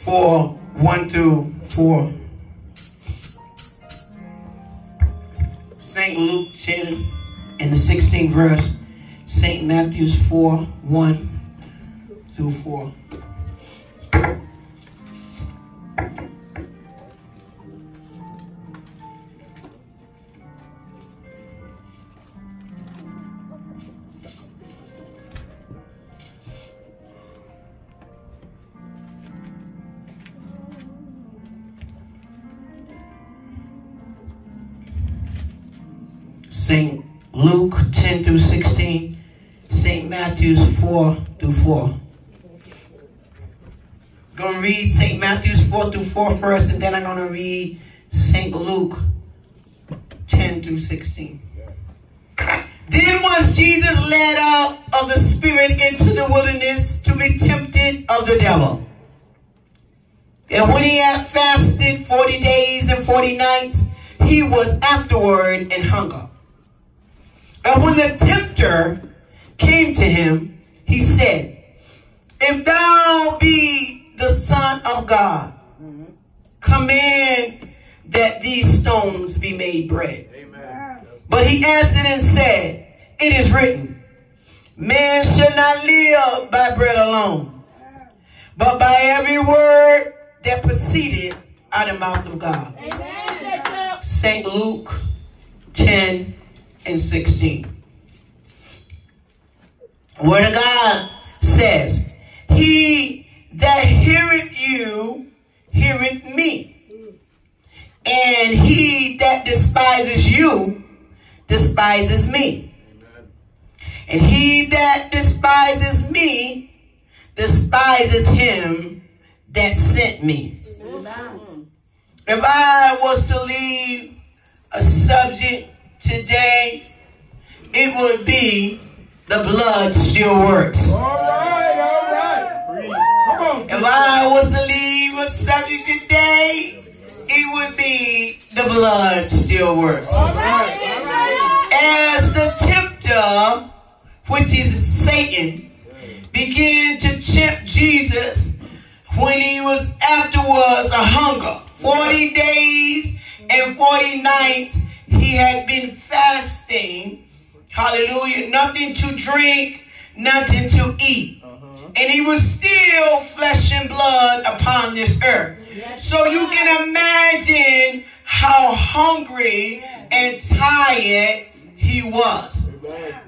4, 1 through 4. St. Luke 10 and the 16th verse. St. Matthew's 4, 1 through 4. St. Luke 10 through 16, St. Matthew's 4 through 4. Going to read St. Matthew's 4 through 4 first, and then I'm going to read St. Luke 10 through 16. Then was Jesus led out of the Spirit into the wilderness to be tempted of the devil. And when he had fasted 40 days and 40 nights, he was afterward in hunger. And when the tempter came to him, he said, If thou be the Son of God, command that these stones be made bread. Amen. But he answered and said, It is written, Man shall not live by bread alone, but by every word that proceeded out of the mouth of God. St. Luke 10 and 16. Word of God says, He that heareth you heareth me. And he that despises you despises me. And he that despises me despises him that sent me. If I was to leave a subject today, it would be the blood still works. All right, all right. Come on. If I was to leave a subject today, it would be the blood still works. All right, all right. As the tempter, which is Satan, began to tempt Jesus when he was afterwards a hunger. 40 days and 40 nights he had been fasting. Hallelujah. Nothing to drink, nothing to eat. Uh-huh. And he was still flesh and blood upon this earth. So you can imagine how hungry and tired he was.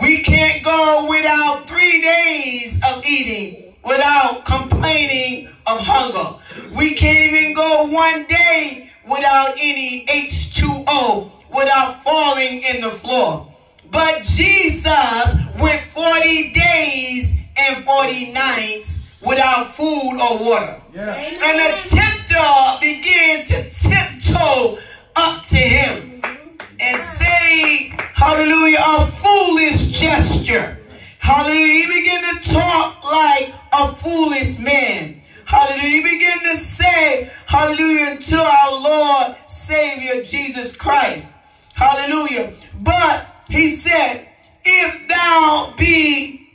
We can't go without three days of eating without complaining of hunger. We can't even go one day without any H2O without falling in the floor. But Jesus went 40 days and 40 nights without food or water. Yeah. And the tempter began to tiptoe up to him and say, hallelujah, a foolish gesture. Hallelujah. He began to talk like a foolish man. Hallelujah. He began to say, hallelujah, to our Lord, Savior, Jesus Christ. Hallelujah. But he said, if thou be,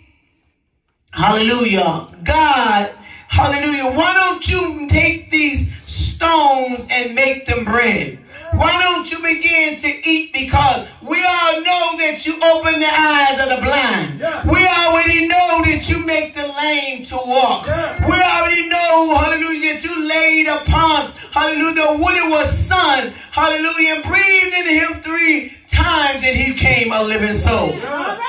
hallelujah, God, hallelujah, why don't you take these stones and make them bread? Why don't you begin to eat? Because we all know that you open the eyes of the blind. Yeah. We already know that you make the lame to walk. Yeah. We already know, hallelujah, that you laid upon, hallelujah, when it was sun, hallelujah, and breathed into him three times and he came a living soul. Yeah.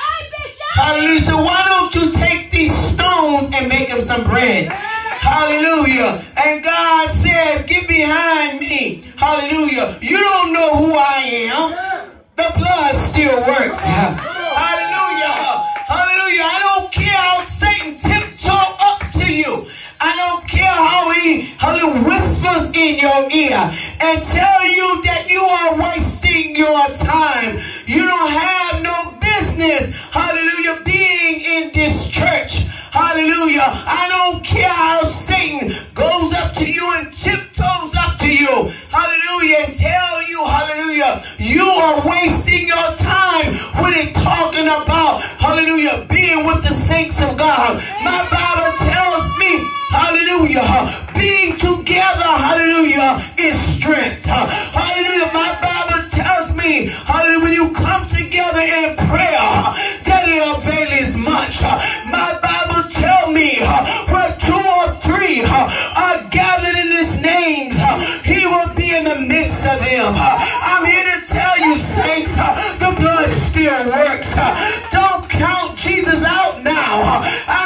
Hallelujah. So why don't you take these stones and make them some bread? Hallelujah. And God said, get behind me. Hallelujah. You don't know who I am. The blood still works. Hallelujah. Hallelujah. I don't care how Satan tiptoe up to you. I don't how he hallelujah, whispers in your ear and tell you that you are wasting your time. You don't have no business, hallelujah, being in this church. Hallelujah. I don't care how Satan goes up to you and tiptoes up to you. Hallelujah. And tell you, hallelujah, you are wasting your time when it's talking about, hallelujah, being with the saints of God. My Bible hallelujah, being together hallelujah, is strength. Hallelujah. My Bible tells me, hallelujah, when you come together in prayer, that it avails much. My Bible tell me, where two or three are gathered in his names, he will be in the midst of them. I'm here to tell you, saints, the blood still works. Don't count Jesus out now. I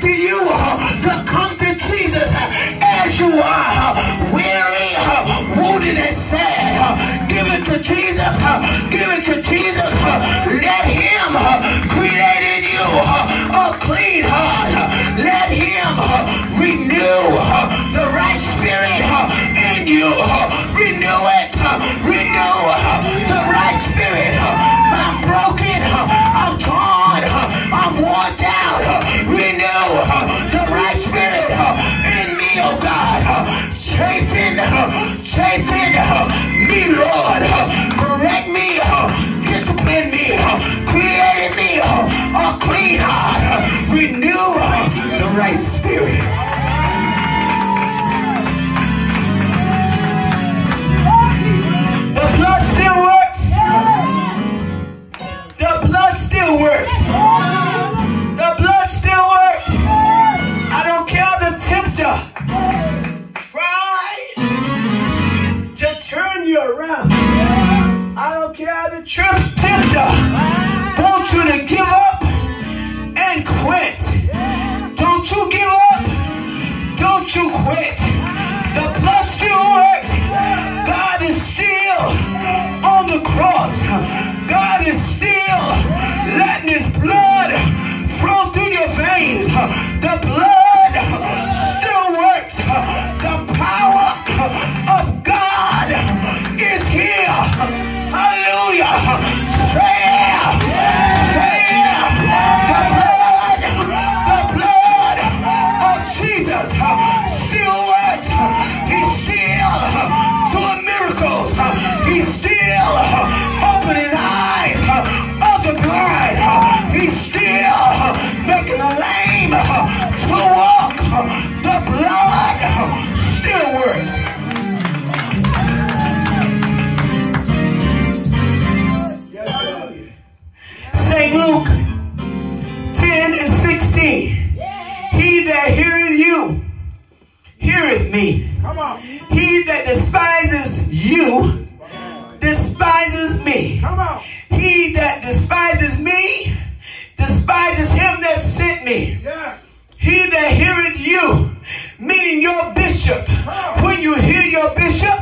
to you to come to Jesus as you are. Weary, wounded, and sad. Give it to Jesus. Give it to Jesus. Chasing, The blood He that despises you, despises me. He that despises me, despises him that sent me. Yeah. He that heareth you, meaning your bishop, when you hear your bishop,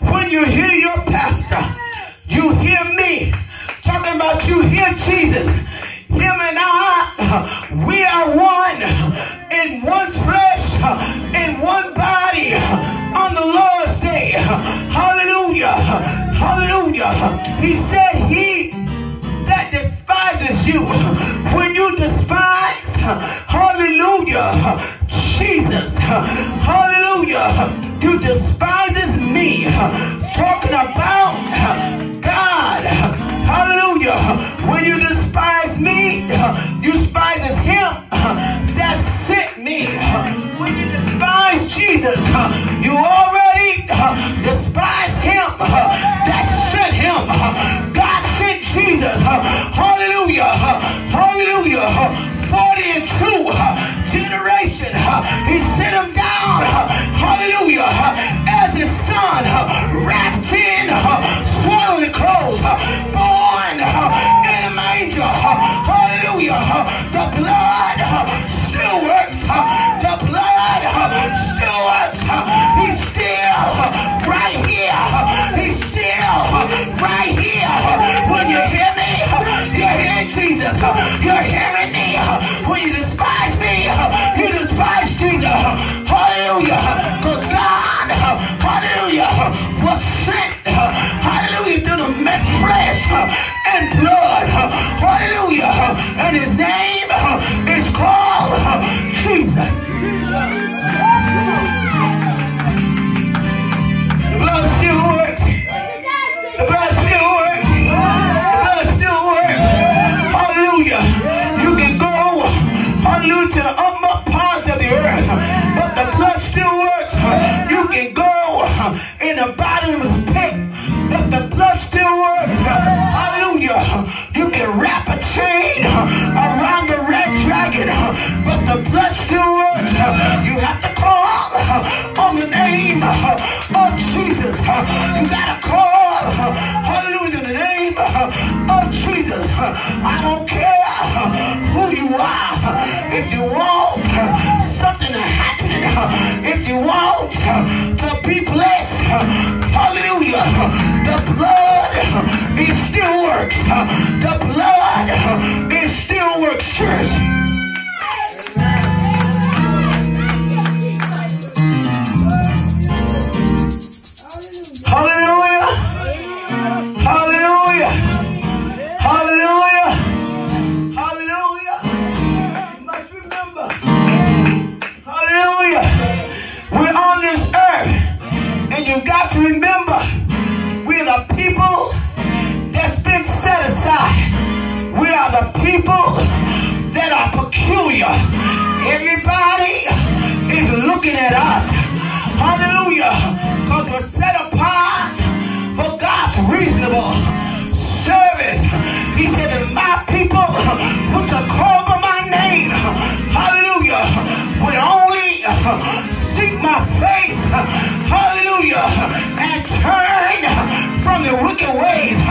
when you hear your pastor, you hear me. Talking about you hear Jesus. Him and I, we are one in one flesh, in one body on the Lord's day. Hallelujah. Hallelujah. He said he that despises you, when you despise, hallelujah, Jesus, hallelujah, you despises me, talking about God, hallelujah, when you despise me, you despises him that sent me, when you despise Jesus, that sent him, God sent Jesus. Hallelujah. Hallelujah. 42 generation. He sent him down. Hallelujah. As his son. Ha! seek my face, hallelujah, and turn from the wicked ways.